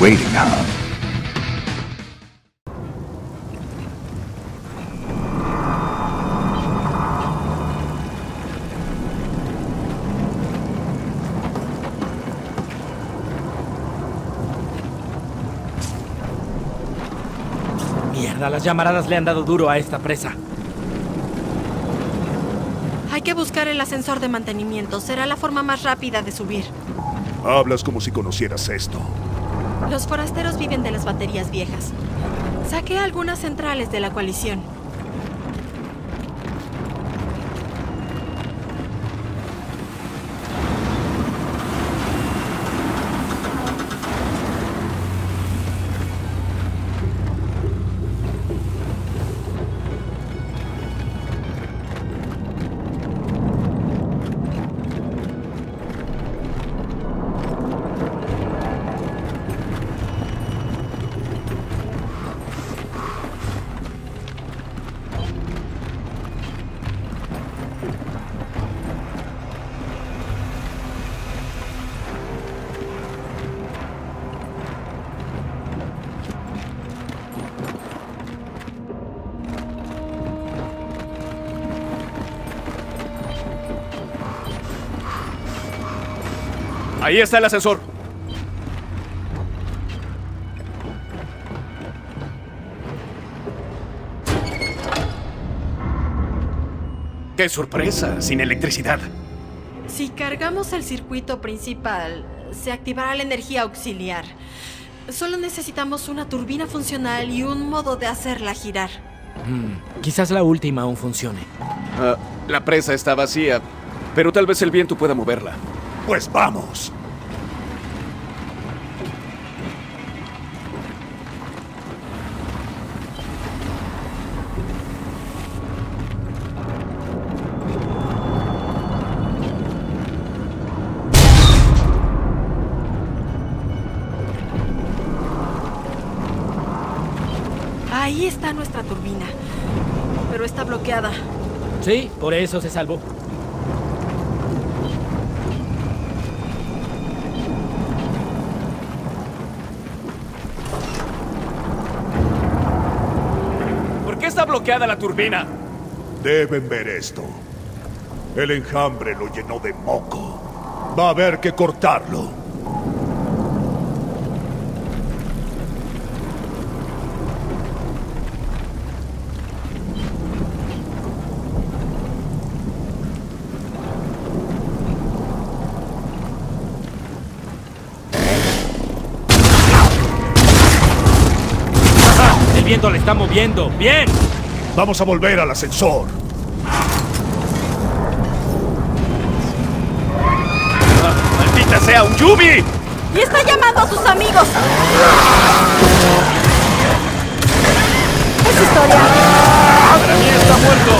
waiting, huh? Mierda, las llamaradas le han dado duro a esta presa. Hay que buscar el ascensor de mantenimiento. Será la forma más rápida de subir. Hablas como si conocieras esto. Los forasteros viven de las baterías viejas. Saqué algunas centrales de la coalición. Ahí está el ascensor. ¡Qué sorpresa! Sin electricidad. Si cargamos el circuito principal, se activará la energía auxiliar. Solo necesitamos una turbina funcional y un modo de hacerla girar. Mm, quizás la última aún funcione. Ah, la presa está vacía, pero tal vez el viento pueda moverla. Pues vamos. Está nuestra turbina. Pero está bloqueada. Sí, por eso se salvó. ¿Por qué está bloqueada la turbina? Deben ver esto. El enjambre lo llenó de moco. Va a haber que cortarlo. El viento le está moviendo. ¡Bien! Vamos a volver al ascensor. ¡Maldita sea un Yubi! ¡Y está llamando a sus amigos! Es historia. ¡Para mí está muerto!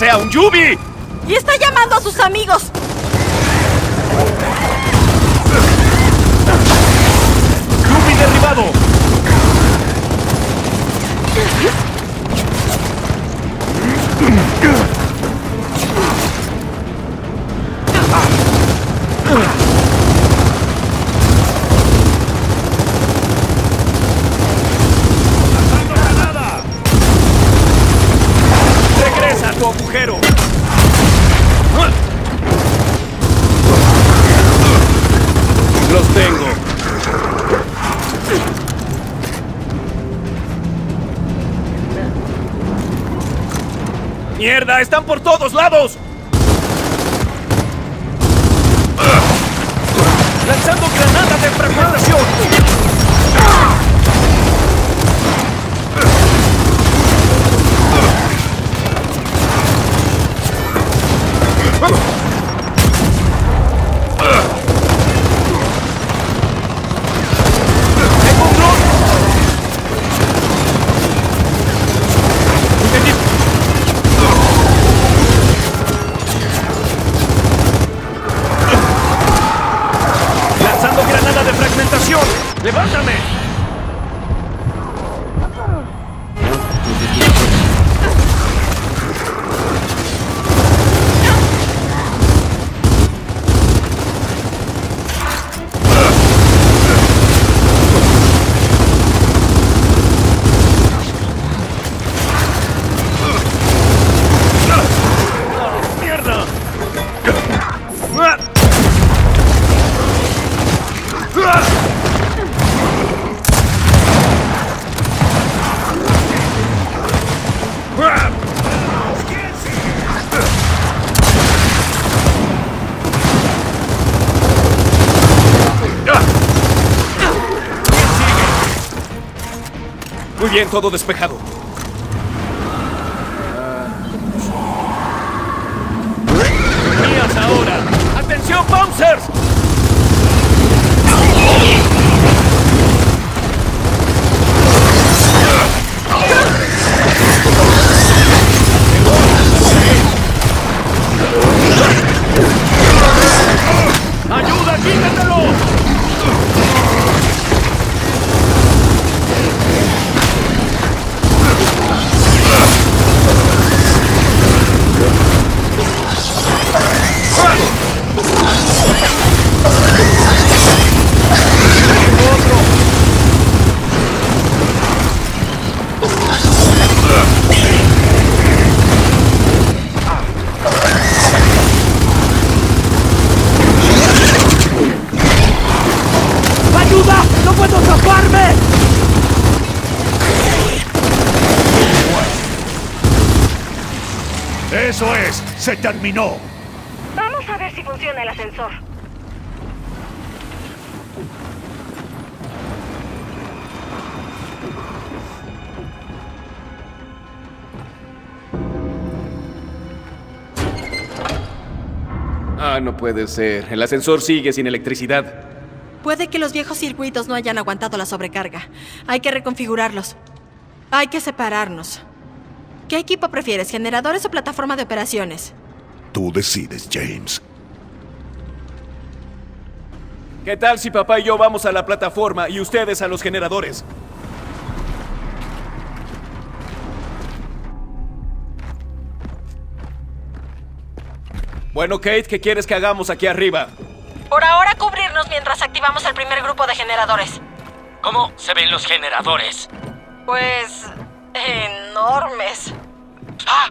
Sea un Yubi! ¡Y está llamando a sus amigos! ¡Están por todos lados! Bien, todo despejado. ¡Mías ahora! ¡Atención, bouncers! ¡Se terminó! Vamos a ver si funciona el ascensor. Ah, no puede ser. El ascensor sigue sin electricidad. Puede que los viejos circuitos no hayan aguantado la sobrecarga. Hay que reconfigurarlos. Hay que separarnos. ¿Qué equipo prefieres, generadores o plataforma de operaciones? Tú decides, James. ¿Qué tal si papá y yo vamos a la plataforma y ustedes a los generadores? Bueno, Kate, ¿qué quieres que hagamos aquí arriba? Por ahora cubrirnos mientras activamos el primer grupo de generadores. ¿Cómo se ven los generadores? Pues... enormes. ¡Ah!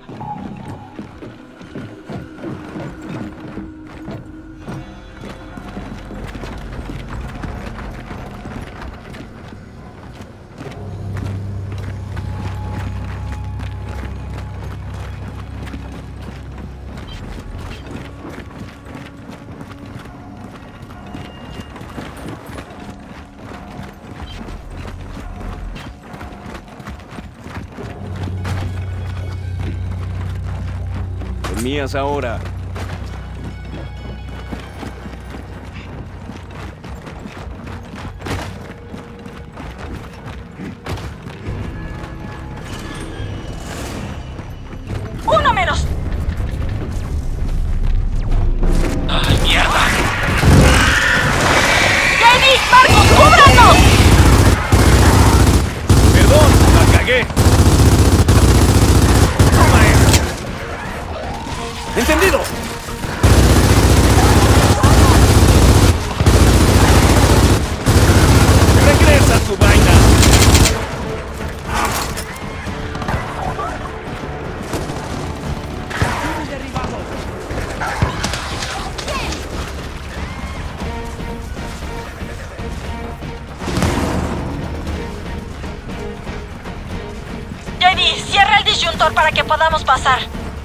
Son mías ahora. podamos pasar.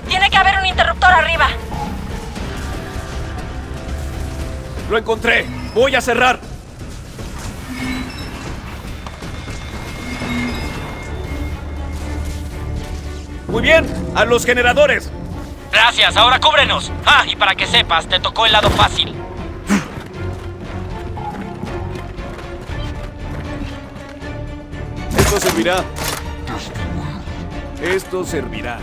Tiene que haber un interruptor arriba. Lo encontré. Voy a cerrar. Muy bien, a los generadores. Gracias, ahora cúbrenos. Ah, y para que sepas, te tocó el lado fácil. Esto servirá. Esto servirá.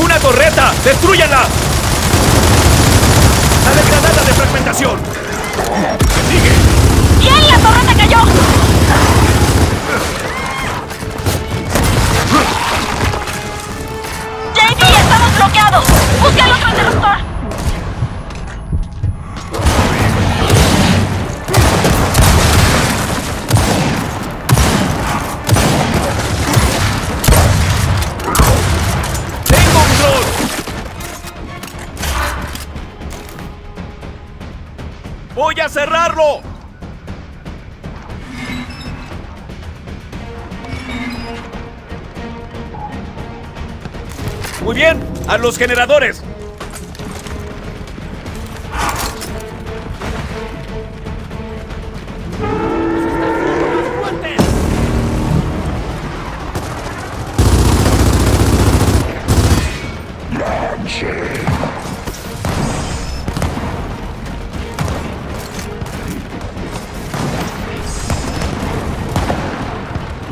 ¡Una torreta! ¡Destrúyanla! ¡Dale granada de fragmentación! ¿Qué sigue? ¡Bien, la torreta cayó! JD, estamos bloqueados. Busca el otro interruptor. Cerrarlo! Muy bien, a los generadores.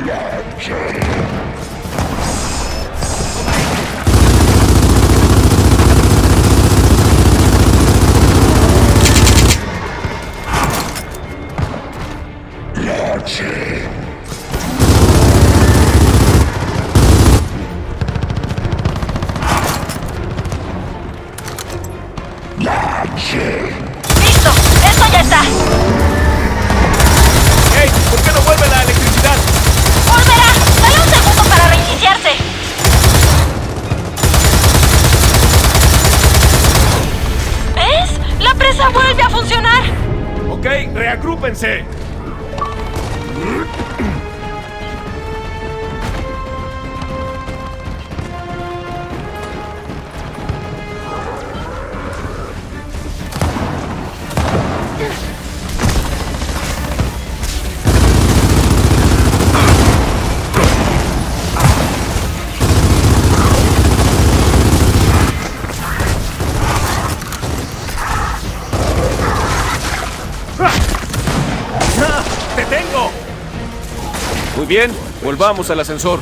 Blockchain! Volvamos al ascensor.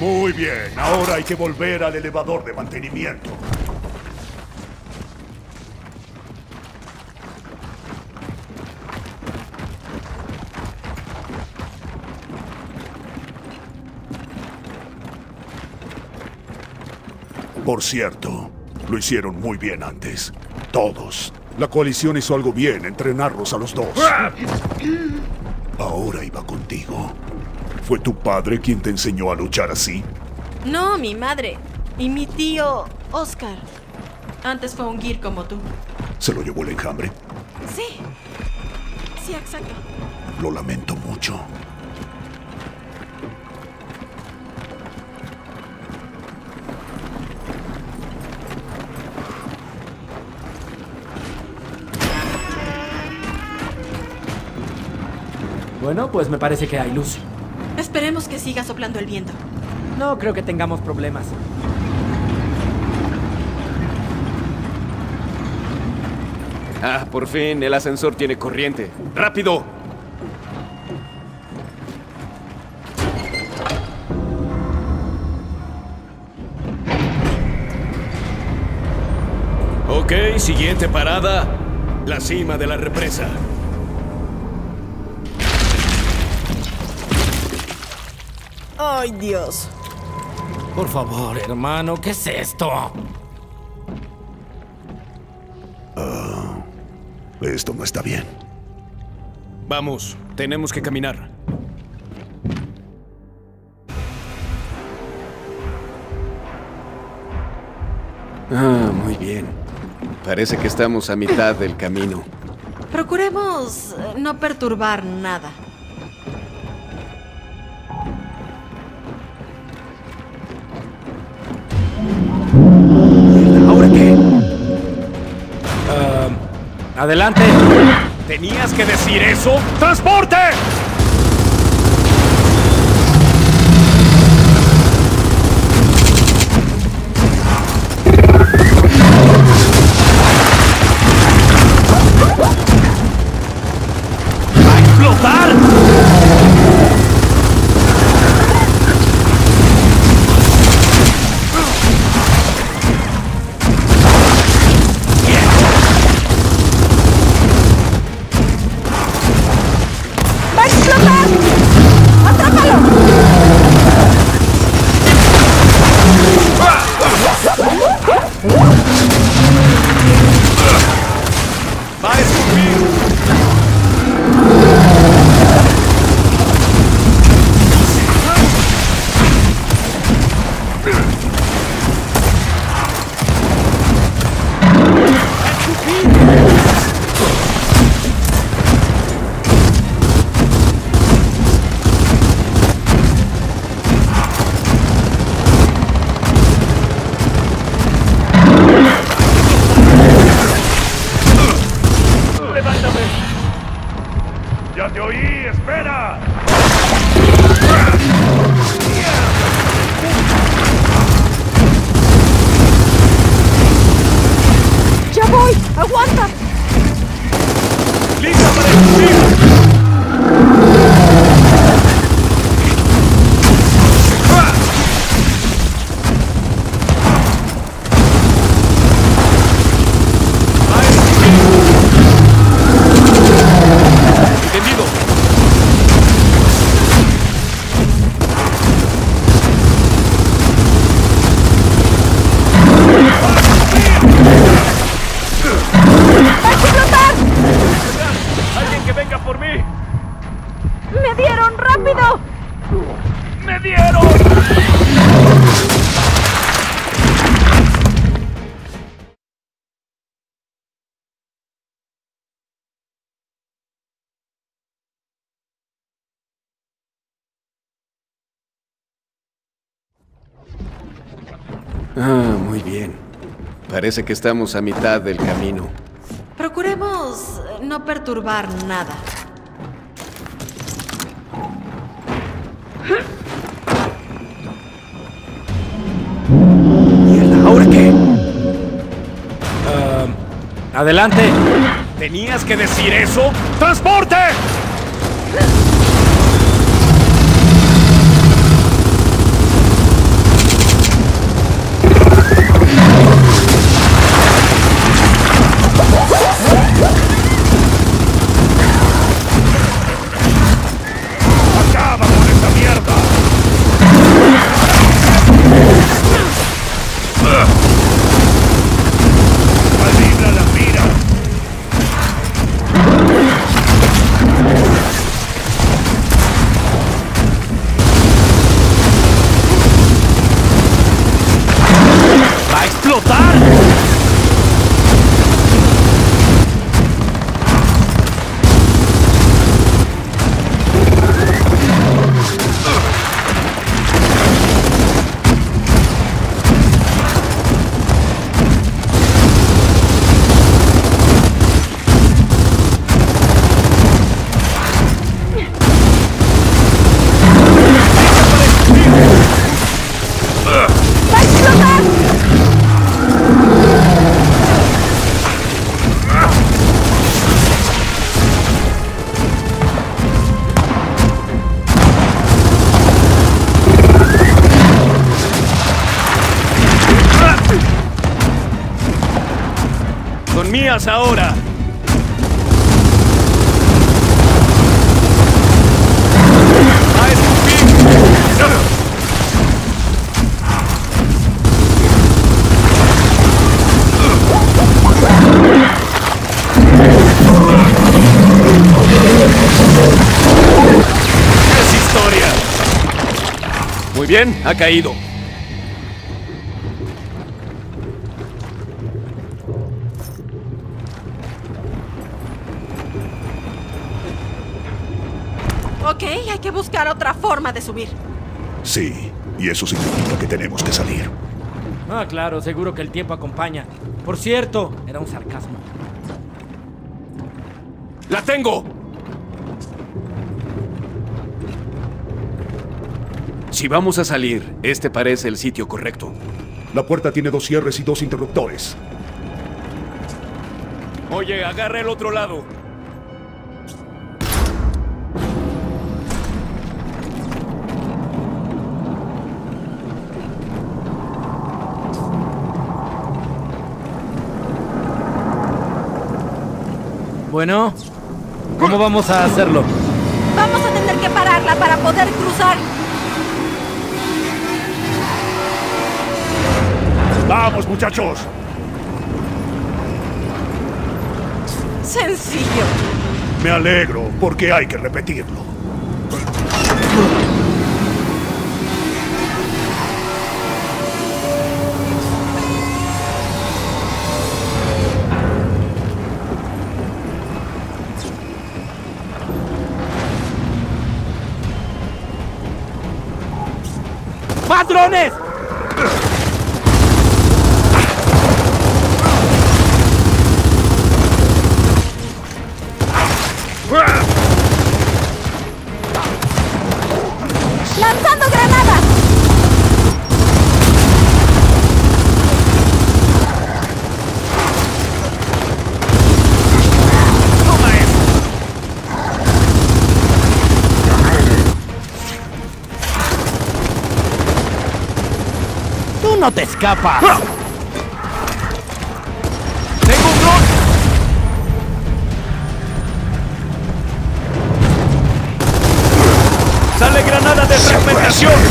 Muy bien, ahora hay que volver al elevador de mantenimiento. Por cierto, lo hicieron muy bien antes. Todos. La coalición hizo algo bien, entrenarlos a los dos. Ahora iba contigo. ¿Fue tu padre quien te enseñó a luchar así? No, mi madre. Y mi tío, Oscar. Antes fue un gear como tú. ¿Se lo llevó el enjambre? Sí. Sí, exacto. Lo lamento mucho. Bueno, pues me parece que hay luz. Esperemos que siga soplando el viento. No creo que tengamos problemas. Ah, por fin, el ascensor tiene corriente. ¡Rápido! Ok, siguiente parada. La cima de la represa. ¡Ay, Dios! Por favor, hermano, ¿qué es esto? Esto no está bien. Vamos, tenemos que caminar. Ah, muy bien. Parece que estamos a mitad del camino. Procuremos no perturbar nada. Adelante. ¿Tenías que decir eso? ¡Transporte! Parece que estamos a mitad del camino. Procuremos no perturbar nada. Mierda, ¿ahora qué? Adelante. ¿Tenías que decir eso? ¡Transporte! Bien, ha caído. Ok, hay que buscar otra forma de subir. Sí, y eso significa que tenemos que salir. Ah, claro, seguro que el tiempo acompaña. Por cierto, era un sarcasmo. ¡La tengo! Si vamos a salir, este parece el sitio correcto. La puerta tiene dos cierres y dos interruptores. Oye, agarra el otro lado. Bueno, ¿cómo vamos a hacerlo? Vamos a tener que pararla para poder cruzar. ¡Vamos, muchachos! Sencillo. Me alegro, porque hay que repetirlo. ¡Patrones! ¡Tú no te escapas! ¡Tengo un dron! ¡Sale granada de fragmentación!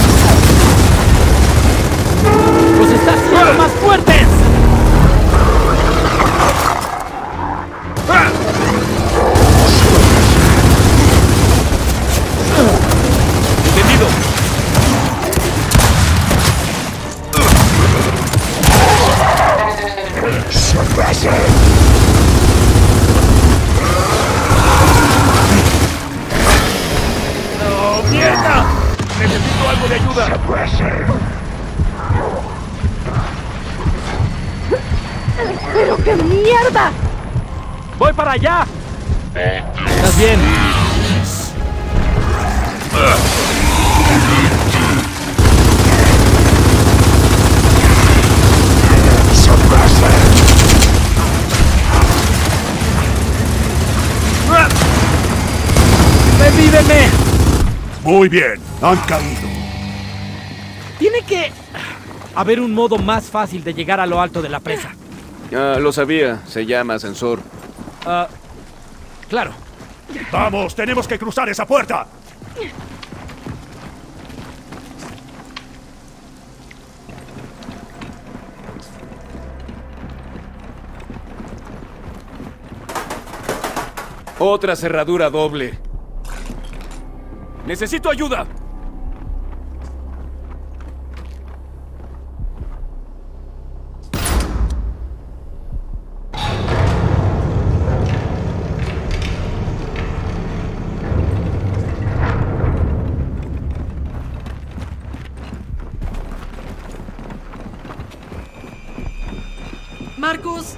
Muy bien, han caído. Tiene que haber un modo más fácil de llegar a lo alto de la presa. Ah, lo sabía. Se llama ascensor. Ah, claro. ¡Vamos, tenemos que cruzar esa puerta! Otra cerradura doble. ¡Necesito ayuda! Marcus,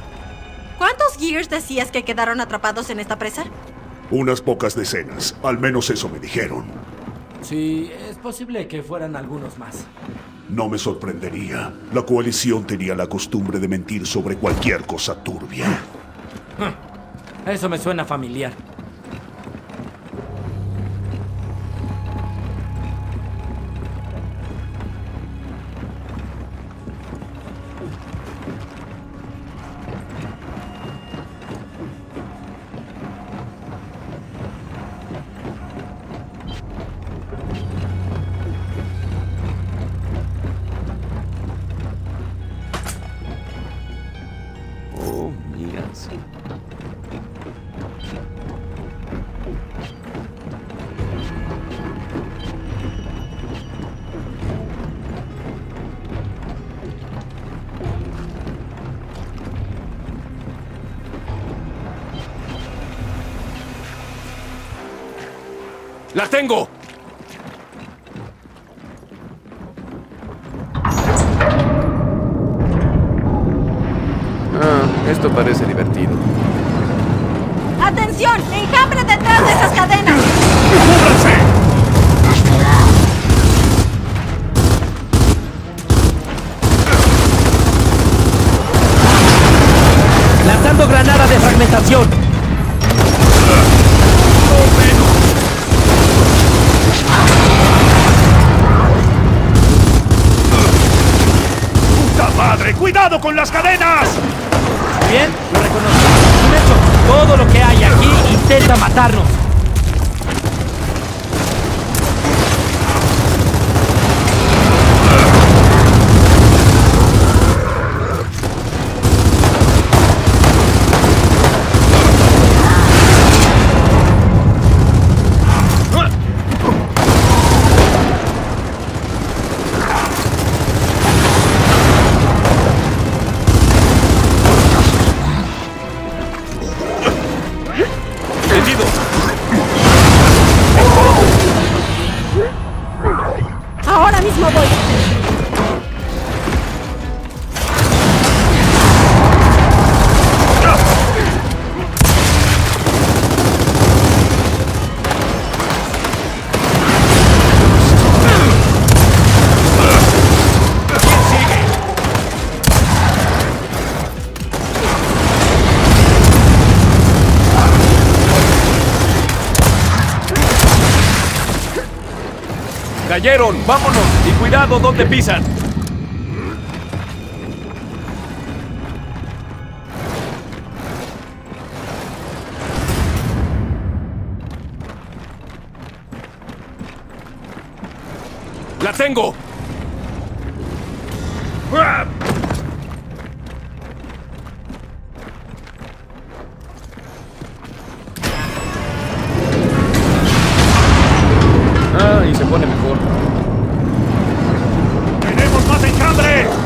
¿cuántos Gears decías que quedaron atrapados en esta presa? Unas pocas decenas, al menos eso me dijeron. Sí, es posible que fueran algunos más. No me sorprendería. La coalición tenía la costumbre de mentir sobre cualquier cosa turbia. Eso me suena familiar. ¡La tengo! las cadenas. Vámonos y cuidado donde pisan. ¡La tengo! hambre!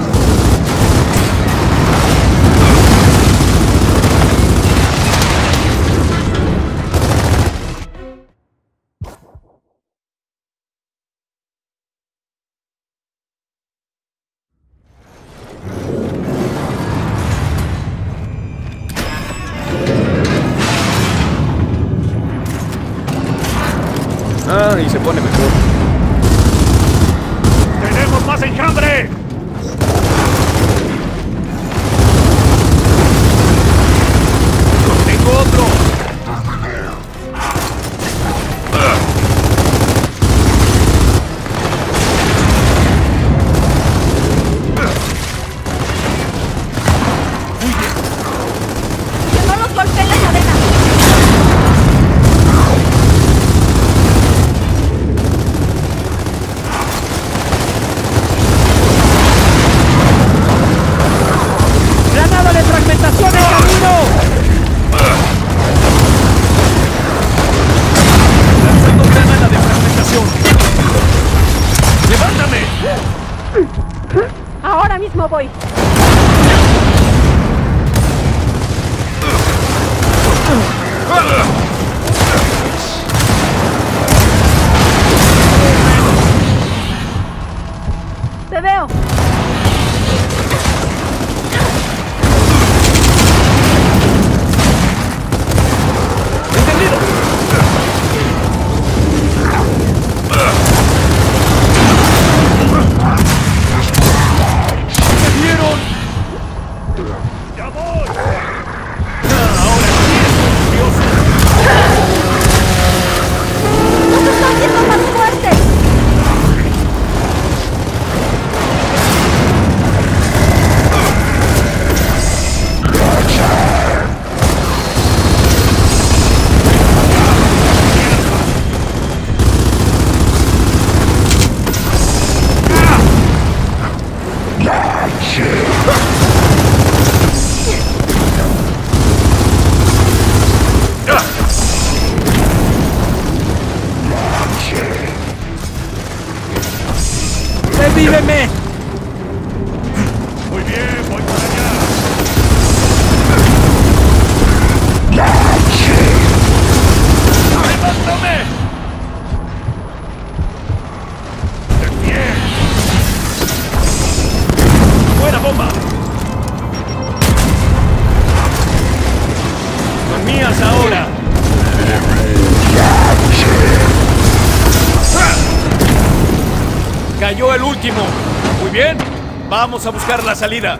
Vamos a buscar la salida.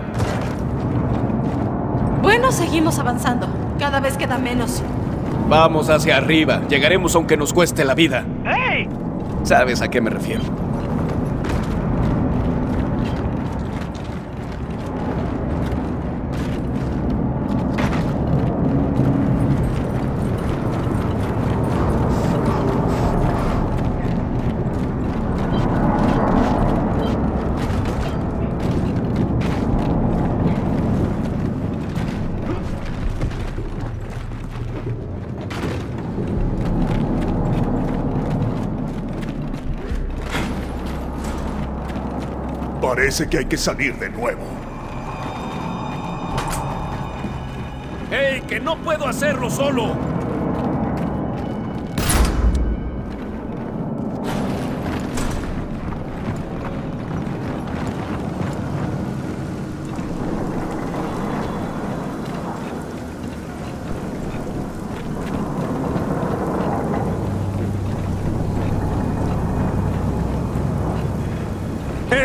Bueno, seguimos avanzando. Cada vez queda menos. Vamos hacia arriba. Llegaremos aunque nos cueste la vida. ¡Hey! ¿Sabes a qué me refiero? Parece que hay que salir de nuevo. ¡Hey! ¡Que no puedo hacerlo solo!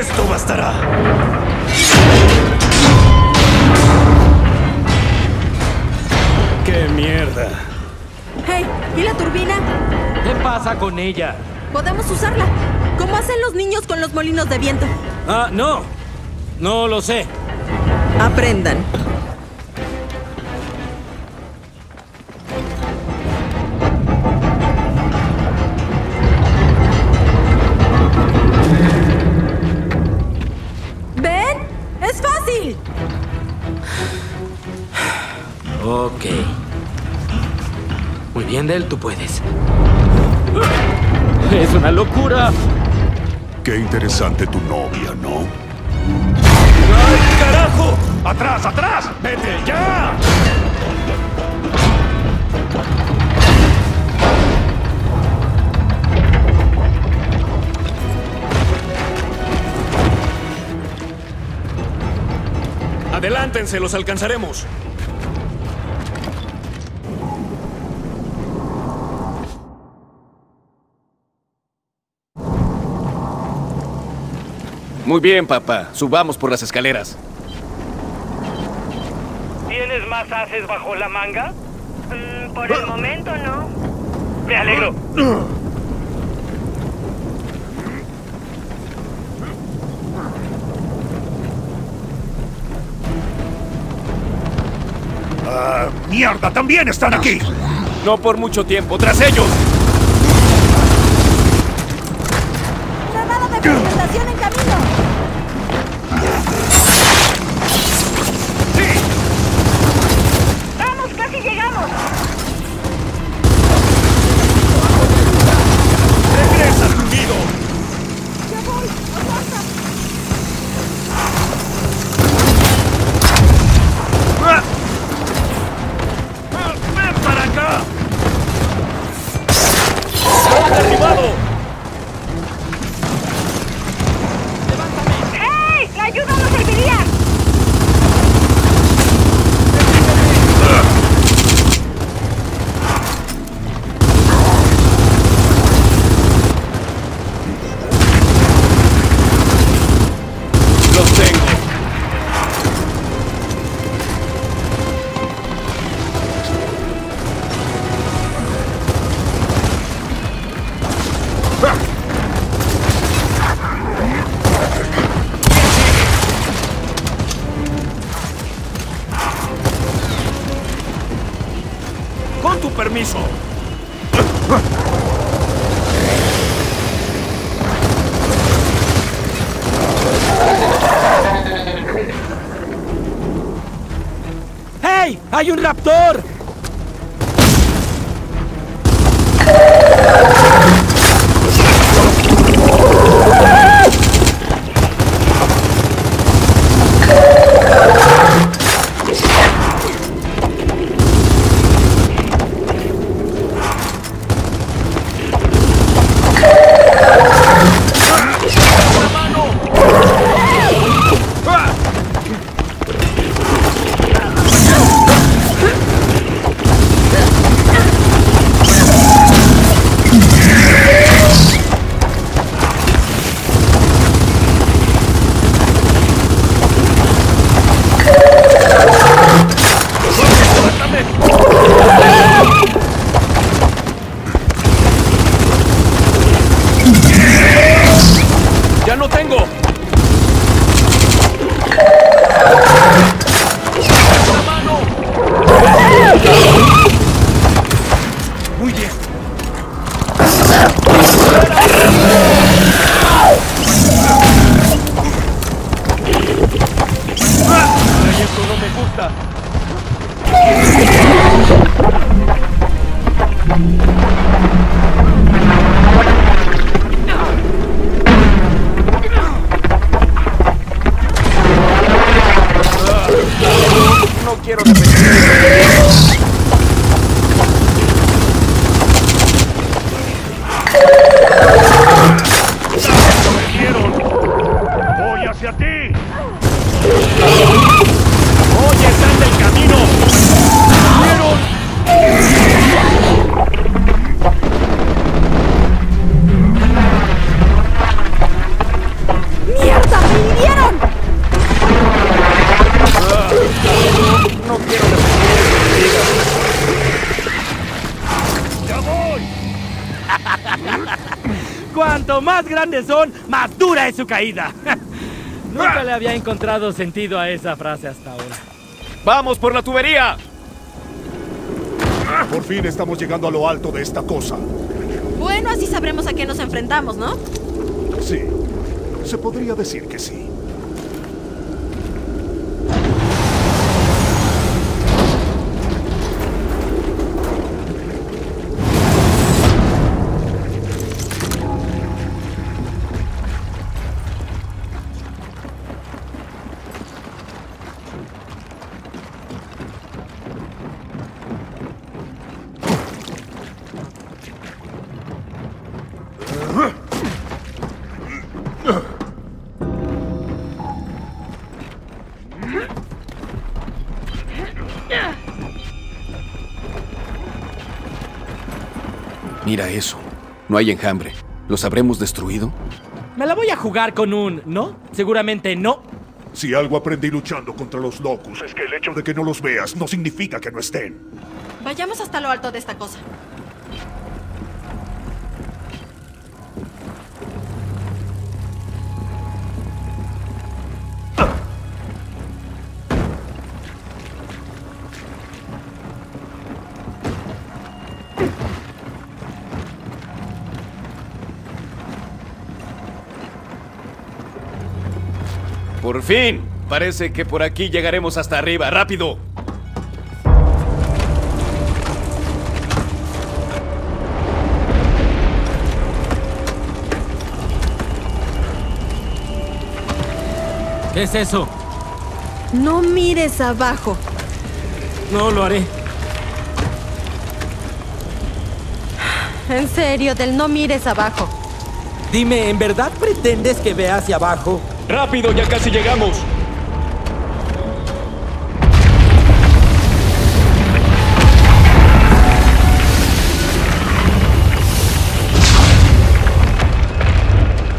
Esto bastará. ¡Qué mierda! Hey, ¿y la turbina? ¿Qué pasa con ella? Podemos usarla. Como hacen los niños con los molinos de viento. Ah, no. No lo sé. Aprendan. Del, tú puedes. Es una locura. Qué interesante tu novia, ¿no? ¡Ay, carajo! ¡Atrás, atrás! ¡Vete, ya! Adelántense, los alcanzaremos. Muy bien, papá. Subamos por las escaleras. ¿Tienes más haces bajo la manga? Mm, por el momento no. Me alegro. ¡Ah, mierda! ¡También están aquí! No por mucho tiempo. ¡Tras ellos! ¡Granada de fragmentación en grandes son, más dura es su caída. Nunca le había encontrado sentido a esa frase hasta ahora. ¡Vamos por la tubería! Por fin estamos llegando a lo alto de esta cosa. Bueno, así sabremos a qué nos enfrentamos, ¿no? Sí, se podría decir que sí. Mira eso. No hay enjambre. ¿Los habremos destruido? Me la voy a jugar con un no. Seguramente no. Si algo aprendí luchando contra los locus es que el hecho de que no los veas no significa que no estén. Vayamos hasta lo alto de esta cosa. Por fin. Parece que por aquí llegaremos hasta arriba. ¡Rápido! ¿Qué es eso? No mires abajo. No lo haré. En serio, del no mires abajo. Dime, ¿en verdad pretendes que vea hacia abajo? ¡Rápido, ya casi llegamos!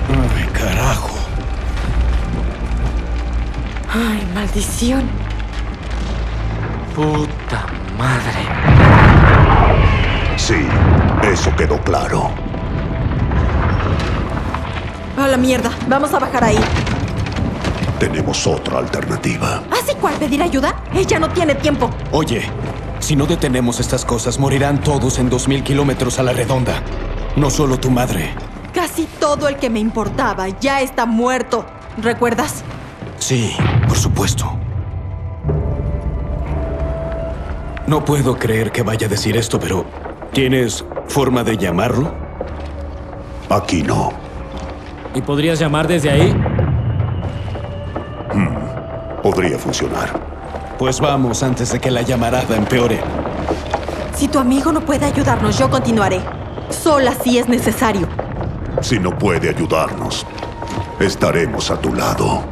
Ay, carajo. Ay, maldición. Puta madre. Sí, eso quedó claro. A la mierda. Vamos a bajar ahí. Tenemos otra alternativa. ¿Así cuál pedir ayuda? Ella no tiene tiempo. Oye, si no detenemos estas cosas, morirán todos en 2.000 kilómetros a la redonda. No solo tu madre. Casi todo el que me importaba ya está muerto. ¿Recuerdas? Sí, por supuesto. No puedo creer que vaya a decir esto, pero ¿tienes forma de llamarlo? Aquí no. ¿Y podrías llamar desde ahí? Podría funcionar. Pues vamos antes de que la llamarada empeore. Si tu amigo no puede ayudarnos, yo continuaré. Sola si es necesario. Si no puede ayudarnos, estaremos a tu lado.